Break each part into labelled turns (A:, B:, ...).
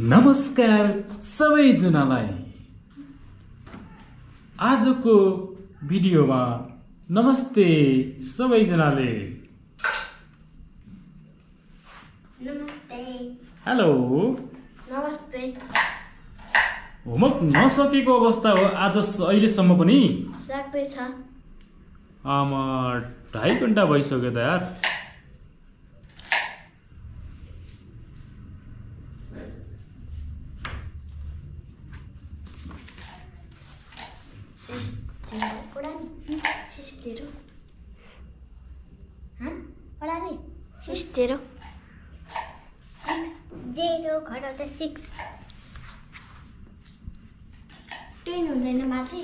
A: नमस्कार सबैजनालाई। आजको भिडियोमा नमस्ते सबैजनाले।
B: नमस्ते।
A: हेलो।
B: नमस्ते।
A: होमवर्क नसकेको अवस्था हो आज अहिलेसम्म पनि? आमा ढाई घन्टा भइसक्यो त यार
B: सिस्टेरो पढाने सिस्टेरो हाँ पढाने सिस्टेरो सिक्स जेरो घटाउँदा सिक्स टेन हुँदैन माथि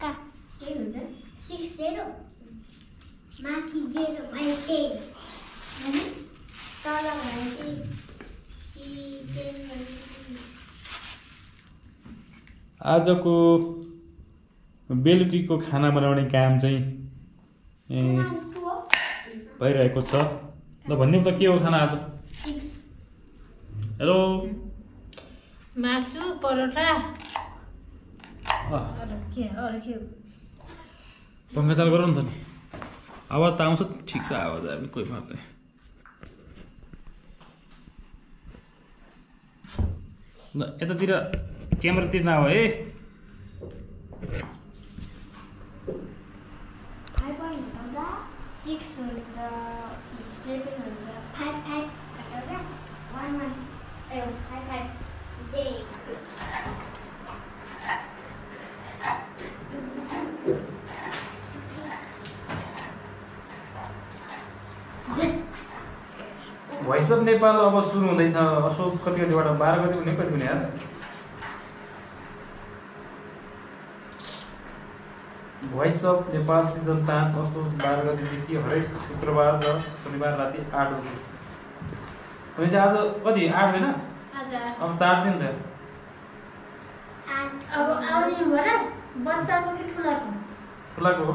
B: कहाँ केही हुँदैन सिक्स जेरो माथि जेरो भयो टेन अनि तल भयो चाहिँ सी टेन भयो
A: आजको बेलुकीको खाना बनाउने काम चाहिँ भइरहेको छ। ल भनिदिउँ त के हो खाना आज? हेलो।
C: मासु परोठा। के
A: पङ्खा चालु गरौँ न त नि। आवाज त आउँछ ठिक छ आवाज आयो भने कोही बात नहीं ल यतातिर क्यामेरातिर नआऊ है। भोइस अफ नेपाल अब सुरु हुँदैछ। असोज कति कतिबाट बाह्र कति हुने कति हुने यार? भोइस अफ नेपाल सिजन पाँच असोज बाह्र गतिदेखि हरेक शुक्रबार र शनिबार राति आठ बजी। भनेपछि आज कति? आठ होइन? अब चार दिन भयो।
C: ठुलाको?
A: खुलाको हो।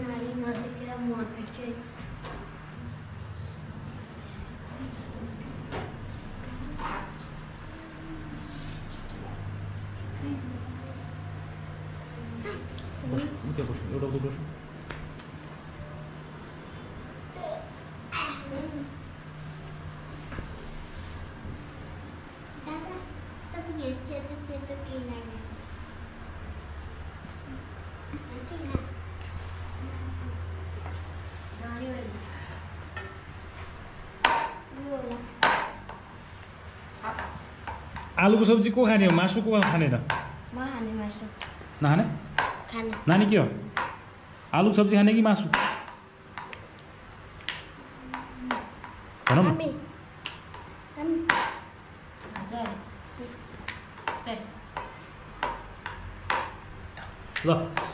B: नानी नदेखेर म देखेँ
A: उता बस्नु एउटा उता बस्नु
B: दादा तपाईँले सेतो सेतो के लागेछ किन झऱ्यो अरे यो होला।
A: आलुको सब्जी को खाने हो? मासु को खाने
B: मासु।
A: नखाने?
B: खाने।
A: नानी के हो? आलुको सब्जी खाने कि मासु? भनौँ ल।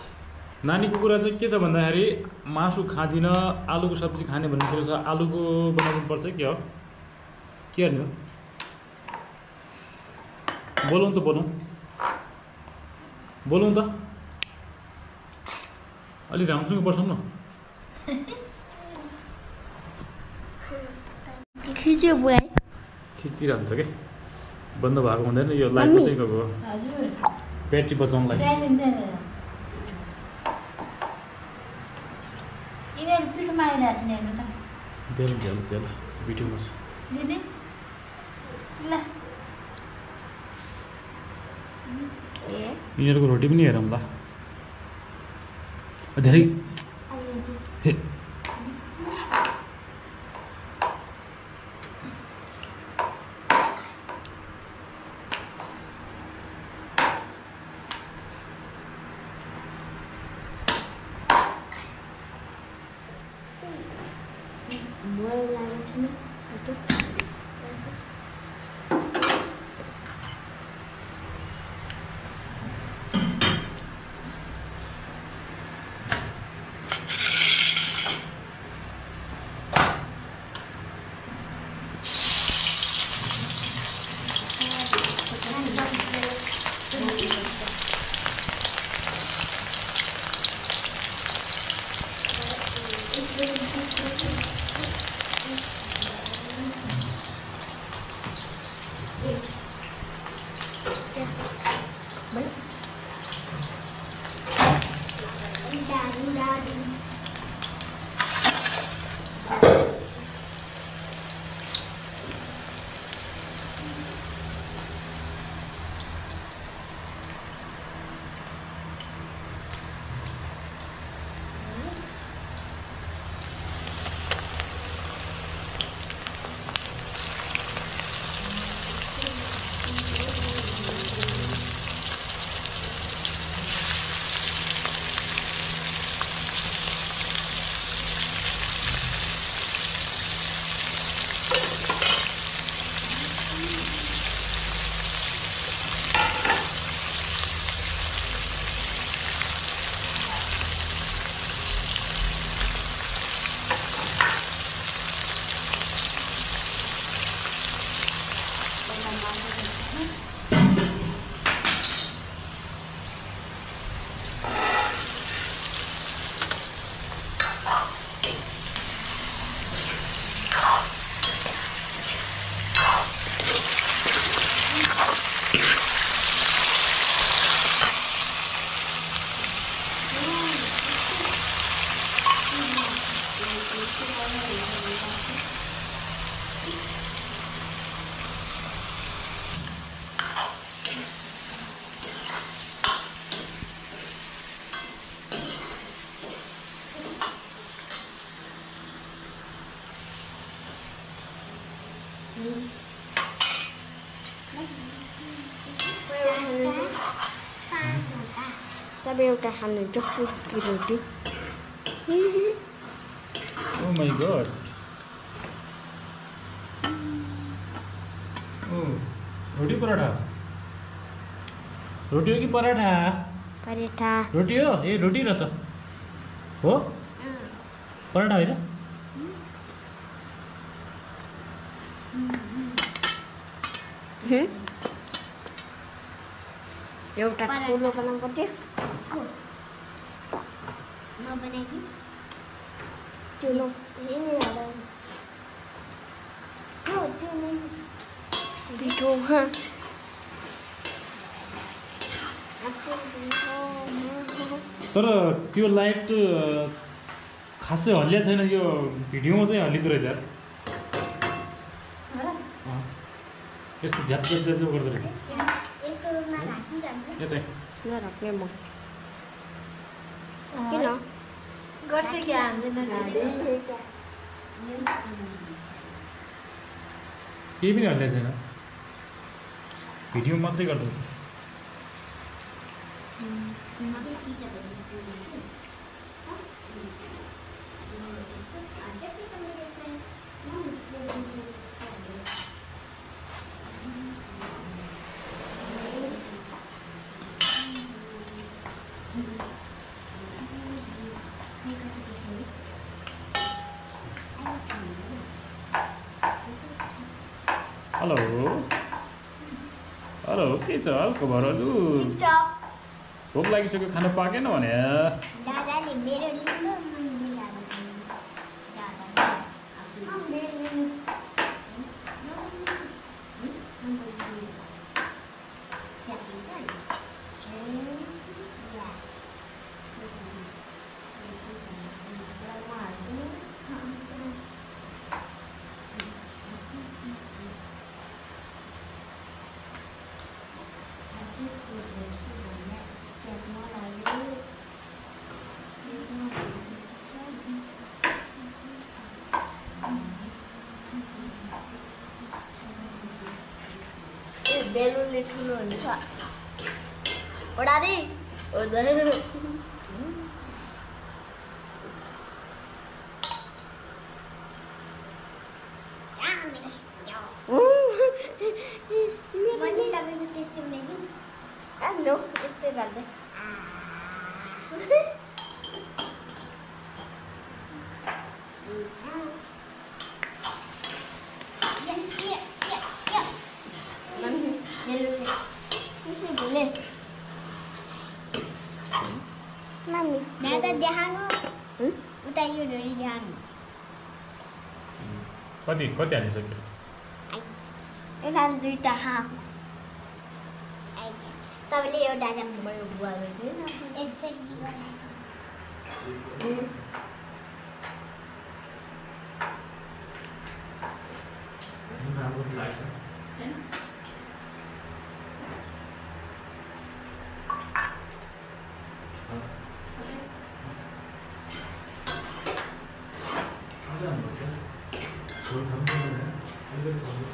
A: नानीको कुरा चाहिँ के छ भन्दाखेरि मासु खाँदिनँ आलुको सब्जी खाने भन्ने कुरो छ। आलुको बनाउनु पर्छ के हो? के गर्ने हो? बोलौँ त बोलौँ। बोलौँ त। अलिक राम्रोसँग बसौँ न।
C: खिच्यो
A: खिचिरहन्छ क्या बन्द भएको हुँदैन। यो लाइट मात्रै गएको हो ब्याट्री बचाउनलाई।
D: आइरहेको हेर्नु त।
A: बेल बेल बेल भिडियोमा छ
D: दिदी ल।
A: यिनीहरूको रोटी पनि हेरौँ ल। धेरै
C: more reality. Okay. तपाईँ एउटा खानुहुन्छ पुकी रोटी
A: ओ माई गड ओ रोटी पराठा। रोटी हो कि पराठा।
C: परेठा।
A: रोटी हो? ए रोटी रहेछ हो पराठा होइन?
C: एउटा ठुलो बनाउनु पर्थ्यो
D: नबनाइदिउँ
C: ठुलो पिठोमा
A: तर त्यो लाइट खासै हल्लिया छैन यो भिडियोमा चाहिँ हल्लिँदो रहेछ। यस्तो झ्याप झ्याप झ्याप गर्दो रहेछ। यतै।
C: नराख्ने म किन
D: गर्छ क्या हामीले
A: केही पनि हल्लिया छैन भिडियो मात्रै गर्दो हेलो हेलो के छ खबरहरू भोक लागिसक्यो खानु पाकेन भने
C: बेलुनले ठुलो हुन्छ ओडारी हुँदैन
B: मैले तपाईँको त्यस्तो
A: कति कति हालिसक्यो?
C: हाफ।
B: तपाईँले एउटा
C: मेरो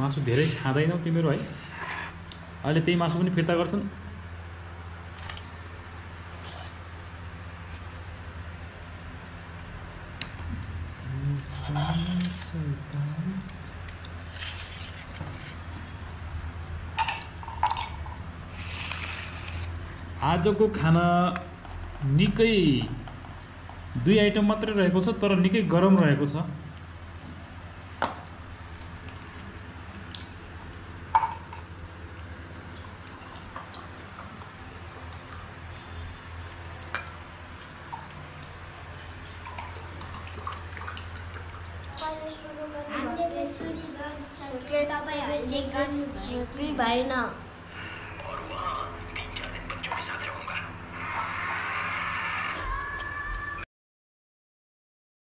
A: मासु धेरै खाँदैनौ तिमीहरू है। अहिले त्यही मासु पनि फिर्ता गर्छन्। आजको खाना निकै दुई आइटम मात्रै रहेको छ तर निकै गरम रहेको छ।
B: 죽게. 죽을
C: 많이 나.